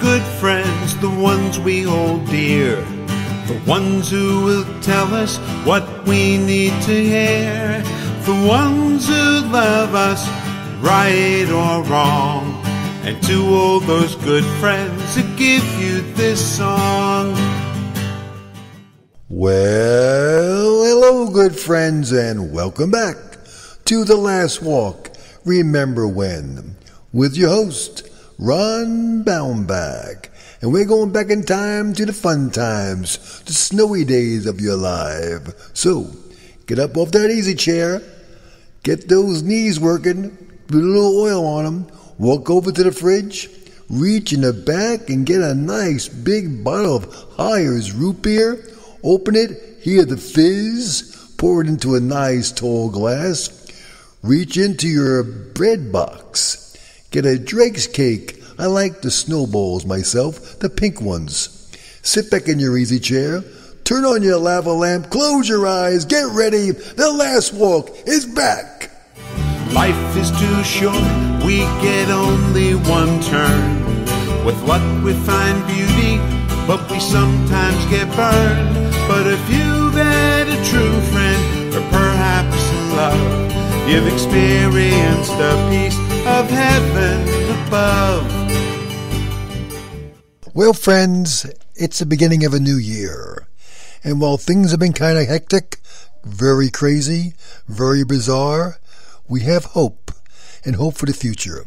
good friends, the ones we hold dear, the ones who will tell us what we need to hear, the ones who love us right or wrong, and to all those good friends that give you this song. Well, hello, good friends, and welcome back to The Last Walk. Remember when? With your host, Ron Baumbach. And we're going back in time to the fun times, the snowy days of your life. So, get up off that easy chair, get those knees working, put a little oil on them, walk over to the fridge, reach in the back and get a nice big bottle of Hires root beer, open it, hear the fizz, pour it into a nice tall glass, reach into your bread box, get a Drake's cake I like the snowballs myself, the pink ones. Sit back in your easy chair, turn on your lava lamp, close your eyes, get ready. The last walk is back. Life is too short, we get only one turn. With luck, we find beauty, but we sometimes get burned. But if you've had a true friend, or perhaps love, you've experienced the peace of heaven above. Well, friends, it's the beginning of a new year. And while things have been kind of hectic, very crazy, very bizarre, we have hope and hope for the future.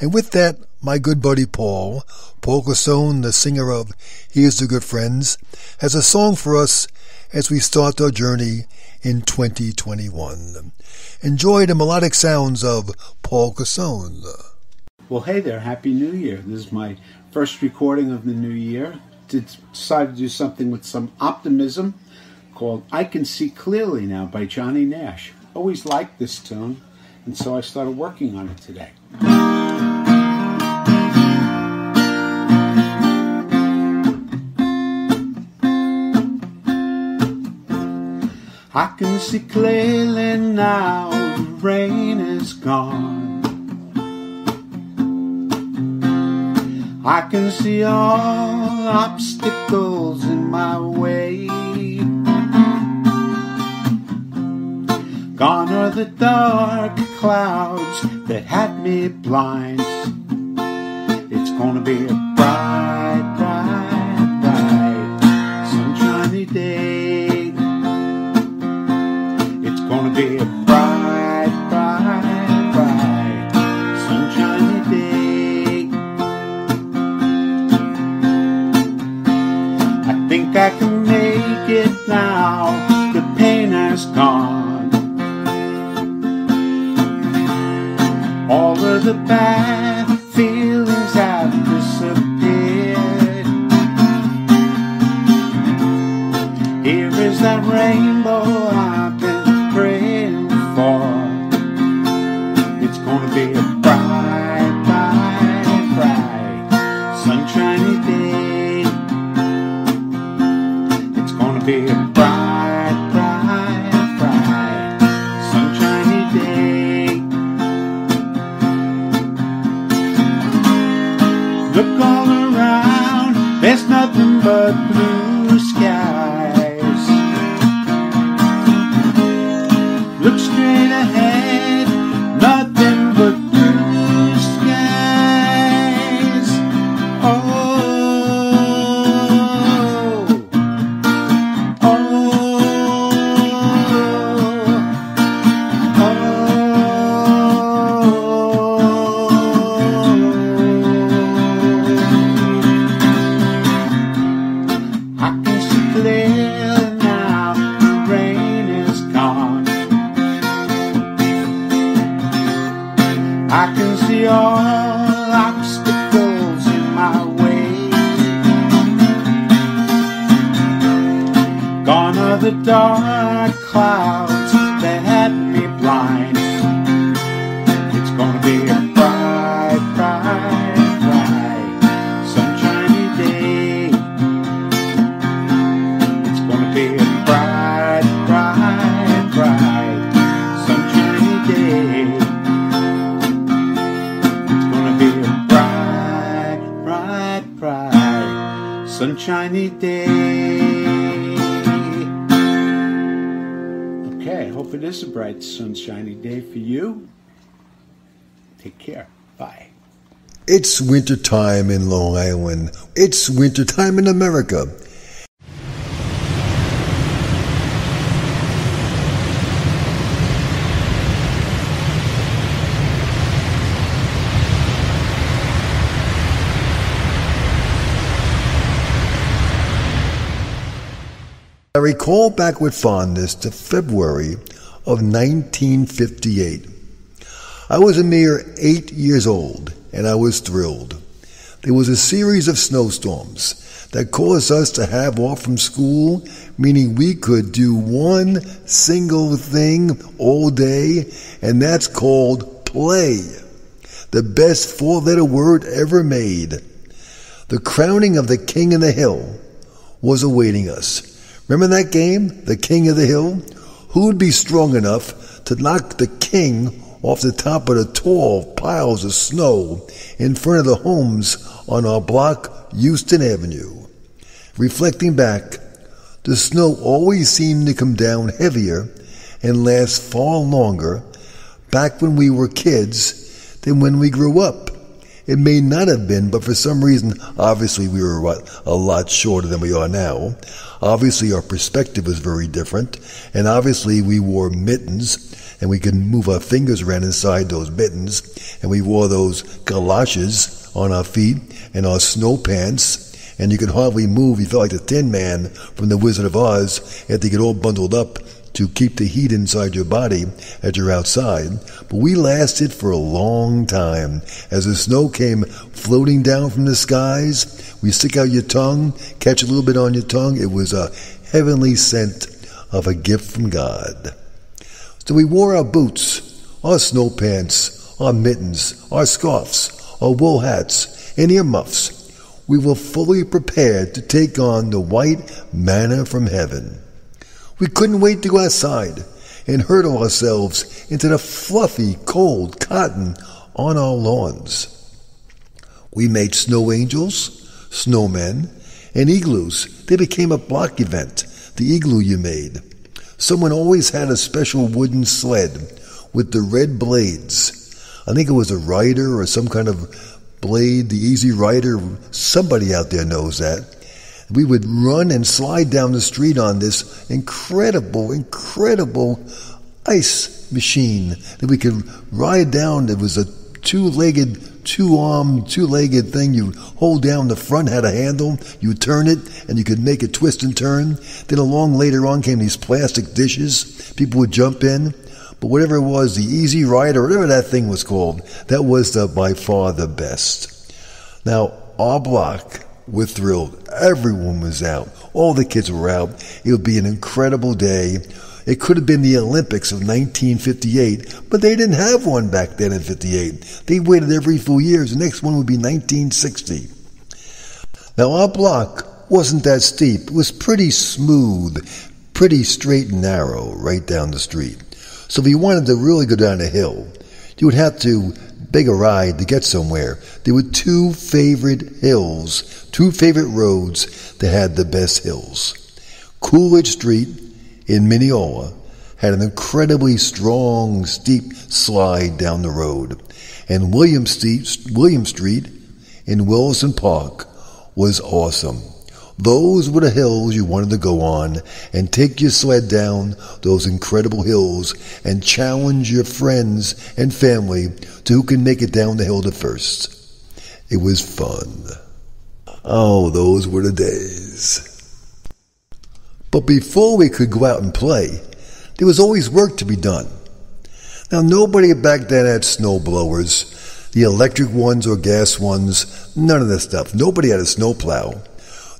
And with that, my good buddy Paul, Paul Casone, the singer of Here's the Good Friends, has a song for us as we start our journey in 2021. Enjoy the melodic sounds of Paul Casone. Well, hey there, Happy New Year. This is my first recording of the new year. Decided to do something with some optimism called I Can See Clearly Now by Johnny Nash. Always liked this tune, and so I started working on it today. I can see clearly now the rain is gone. I can see all obstacles in my way. Gone are the dark clouds that had me blind. It's gonna be a the bad feelings have disappeared. Here is that rainbow Looks I can see all obstacles in my way. Gone are the dark sunshiny day. Okay, hope it is a bright, sunshiny day for you. Take care. Bye. It's winter time in Long Island. It's winter time in America. I recall back with fondness to February of 1958. I was a mere eight years old, and I was thrilled. There was a series of snowstorms that caused us to have off from school, meaning we could do one single thing all day, and that's called play. The best four letter word ever made. The crowning of the king of the hill was awaiting us. Remember that game, The King of the Hill? Who would be strong enough to knock the king off the top of the tall piles of snow in front of the homes on our block, Houston Avenue? Reflecting back, the snow always seemed to come down heavier and last far longer back when we were kids than when we grew up. It may not have been, but for some reason, obviously we were a lot shorter than we are now. Obviously our perspective was very different, and obviously we wore mittens, and we could move our fingers around inside those mittens, and we wore those galoshes on our feet and our snow pants, and you could hardly move. You felt like the Tin Man from The Wizard of Oz. You had to get all bundled up to keep the heat inside your body as you're outside. But we lasted for a long time. As the snow came floating down from the skies, we stick out your tongue, catch a little bit on your tongue. It was a heavenly scent of a gift from God. So we wore our boots, our snow pants, our mittens, our scarfs, our wool hats, and earmuffs. We were fully prepared to take on the white manna from heaven. We couldn't wait to go outside and hurtle ourselves into the fluffy, cold cotton on our lawns. We made snow angels, snowmen, and igloos. They became a block event, the igloo you made. Someone always had a special wooden sled with the red blades. I think it was a rider or some kind of blade, the easy rider. Somebody out there knows that we would run and slide down the street on this incredible, incredible ice machine that we could ride down. It was a two-legged, two-armed, two-legged thing. You hold down the front, had a handle. You turn it, and you could make it twist and turn. Then along later on came these plastic dishes. People would jump in. But whatever it was, the Easy Ride or whatever that thing was called, that was the, by far the best. Now, our block, we're thrilled. Everyone was out. All the kids were out. It would be an incredible day. It could have been the Olympics of 1958, but they didn't have one back then in 58. They waited every few years. The next one would be 1960. Now, our block wasn't that steep. It was pretty smooth, pretty straight and narrow right down the street. So if you wanted to really go down a hill, you would have to beg a ride to get somewhere. There were two favorite hills, two favorite roads that had the best hills. Coolidge Street in Mineola had an incredibly strong, steep slide down the road, and William Street, William Street in Williston Park was awesome. Those were the hills you wanted to go on and take your sled down those incredible hills and challenge your friends and family to who can make it down the hill the first. It was fun. Oh, those were the days. But before we could go out and play, there was always work to be done. Now, nobody back then had snow blowers, the electric ones or gas ones, none of that stuff. Nobody had a snowplow.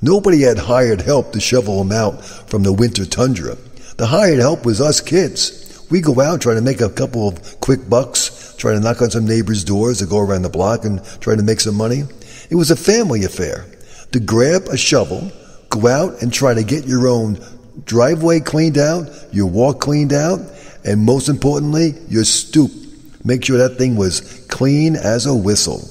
Nobody had hired help to shovel them out from the winter tundra. The hired help was us kids. We go out trying to make a couple of quick bucks, trying to knock on some neighbors' doors to go around the block and try to make some money. It was a family affair. To grab a shovel, go out and try to get your own driveway cleaned out, your walk cleaned out, and most importantly, your stoop. Make sure that thing was clean as a whistle.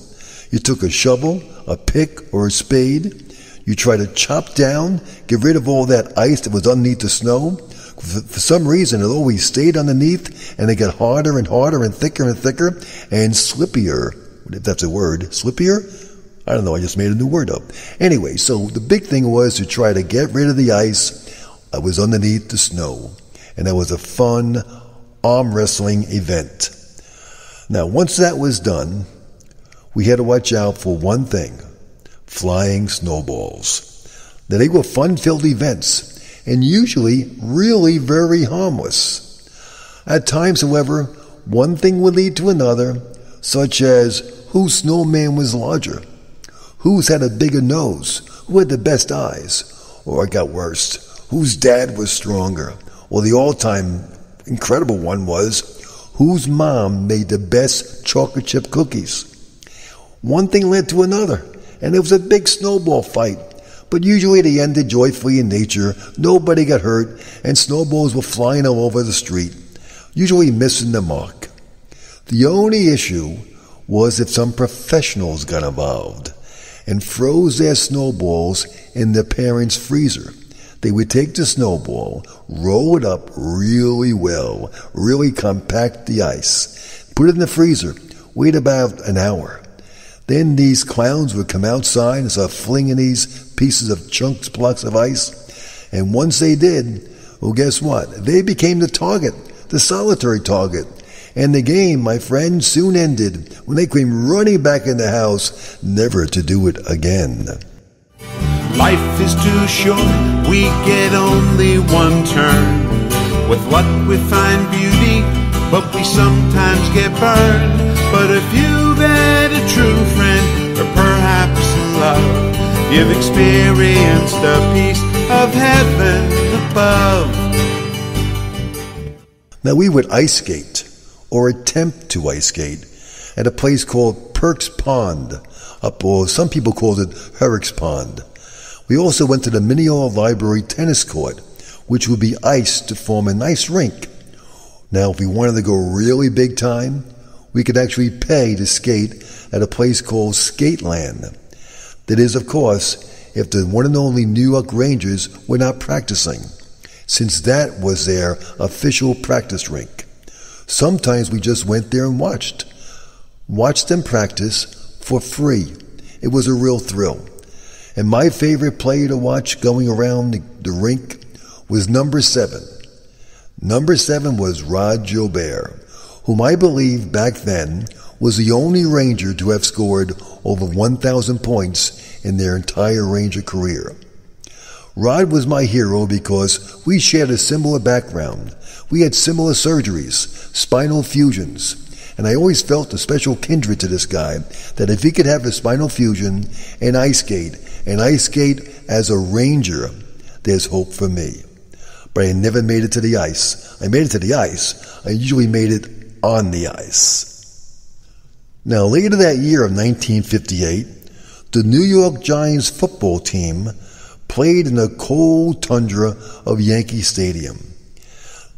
You took a shovel, a pick, or a spade, You try to chop down, get rid of all that ice that was underneath the snow. For some reason, it always stayed underneath and it got harder and harder and thicker and thicker and slippier. If that's a word, slippier? I don't know, I just made a new word up. Anyway, so the big thing was to try to get rid of the ice that was underneath the snow. And that was a fun arm wrestling event. Now, once that was done, we had to watch out for one thing flying snowballs. Now, they were fun filled events and usually really very harmless. At times, however, one thing would lead to another, such as whose snowman was larger, whose had a bigger nose, who had the best eyes, or it got worse, whose dad was stronger, or the all time incredible one was whose mom made the best chocolate chip cookies. One thing led to another, and it was a big snowball fight. But usually they ended joyfully in nature, nobody got hurt, and snowballs were flying all over the street, usually missing the mark. The only issue was if some professionals got involved and froze their snowballs in their parents' freezer. They would take the snowball, roll it up really well, really compact the ice, put it in the freezer, wait about an hour. Then these clowns would come outside and start flinging these pieces of chunks, blocks of ice. And once they did, well, guess what? They became the target, the solitary target. And the game, my friend, soon ended when they came running back in the house, never to do it again. Life is too short, we get only one turn. With luck we find beauty, but we sometimes get burned. But if you've had a true friend, or perhaps love, you've experienced the peace of heaven above. Now we would ice skate, or attempt to ice skate, at a place called Perks Pond, up, or some people called it Herrick's Pond. We also went to the Mineola Library tennis court, which would be iced to form a nice rink. Now, if we wanted to go really big time, we could actually pay to skate at a place called Skateland. That is, of course, if the one and only New York Rangers were not practicing, since that was their official practice rink. Sometimes we just went there and watched. Watched them practice for free. It was a real thrill. And my favorite player to watch going around the, the rink was number seven. Number seven was Rod Gilbert, whom I believe back then was the only Ranger to have scored over 1,000 points in their entire Ranger career. Rod was my hero because we shared a similar background. We had similar surgeries, spinal fusions, and I always felt a special kindred to this guy that if he could have a spinal fusion and ice skate, and ice skate as a ranger, there's hope for me. But I never made it to the ice. I made it to the ice. I usually made it on the ice. Now, later that year of 1958, the New York Giants football team played in the cold tundra of Yankee Stadium.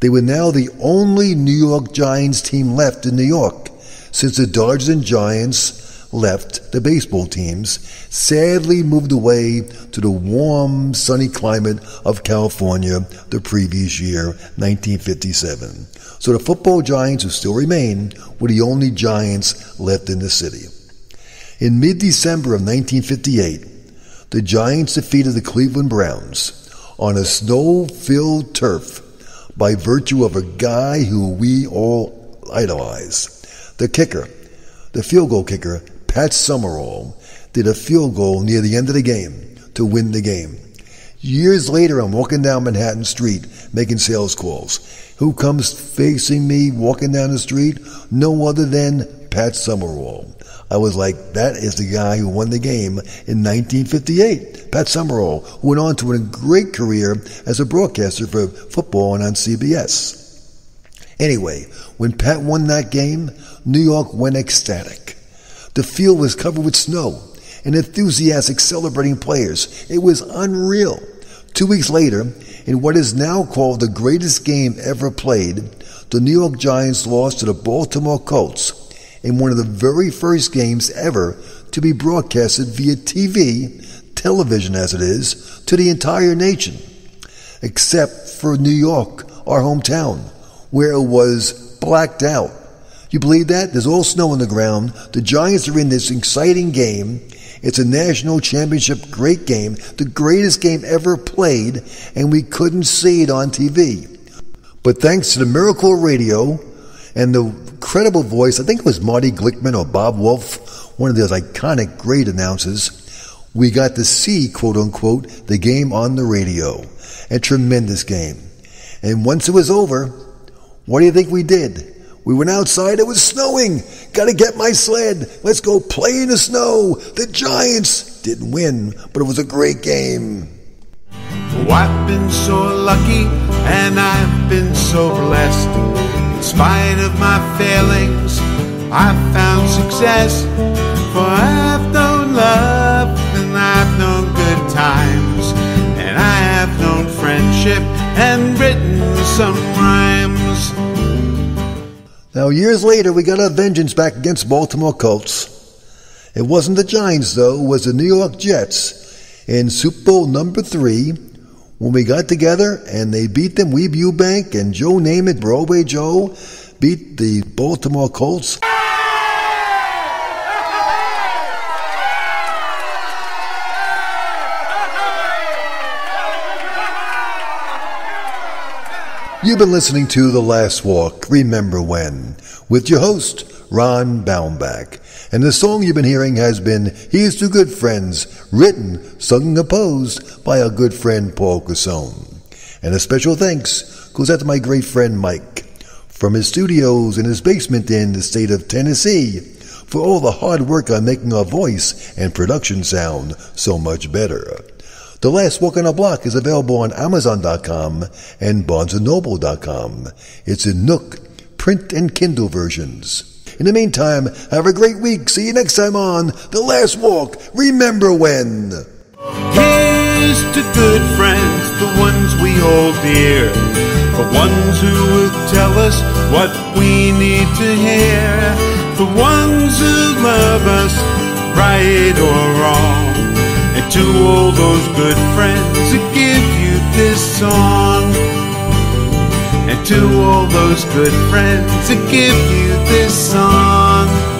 They were now the only New York Giants team left in New York since the Dodgers and Giants left the baseball teams, sadly moved away to the warm, sunny climate of California the previous year, 1957. So the football giants who still remain were the only giants left in the city. In mid-December of 1958, the Giants defeated the Cleveland Browns on a snow-filled turf by virtue of a guy who we all idolize, the kicker, the field goal kicker, Pat Summerall did a field goal near the end of the game to win the game. Years later, I'm walking down Manhattan Street making sales calls. Who comes facing me walking down the street? No other than Pat Summerall. I was like, that is the guy who won the game in 1958. Pat Summerall, who went on to a great career as a broadcaster for football and on CBS. Anyway, when Pat won that game, New York went ecstatic. The field was covered with snow and enthusiastic celebrating players. It was unreal. Two weeks later, in what is now called the greatest game ever played, the New York Giants lost to the Baltimore Colts in one of the very first games ever to be broadcasted via TV television as it is to the entire nation, except for New York, our hometown, where it was blacked out. You believe that? There's all snow on the ground. The Giants are in this exciting game. It's a national championship great game, the greatest game ever played, and we couldn't see it on TV. But thanks to the miracle radio and the credible voice, I think it was Marty Glickman or Bob Wolff, one of those iconic great announcers, we got to see, quote unquote, the game on the radio. A tremendous game. And once it was over, what do you think we did? We went outside, it was snowing. Gotta get my sled. Let's go play in the snow. The Giants didn't win, but it was a great game. Oh, I've been so lucky and I've been so blessed. In spite of my failings, I've found success. For I've known love and I've known good times. And I have known friendship and written some rhymes. Now, years later, we got our vengeance back against Baltimore Colts. It wasn't the Giants, though, it was the New York Jets in Super Bowl number three when we got together and they beat them. Weeb Ewbank and Joe Namath, Broadway Joe, beat the Baltimore Colts. You've been listening to The Last Walk, Remember When, with your host, Ron Baumbach. And the song you've been hearing has been Here's to Good Friends, written, sung, and composed by our good friend Paul Casone. And a special thanks goes out to my great friend Mike from his studios in his basement in the state of Tennessee for all the hard work on making our voice and production sound so much better. The Last Walk on a Block is available on Amazon.com and BarnesandNoble.com. It's in Nook, print and Kindle versions. In the meantime, have a great week. See you next time on The Last Walk. Remember when. Here's to good friends, the ones we hold dear, the ones who will tell us what we need to hear, the ones who love us, right or wrong, and to all those good friends who give you this song. And to all those good friends who give you this song.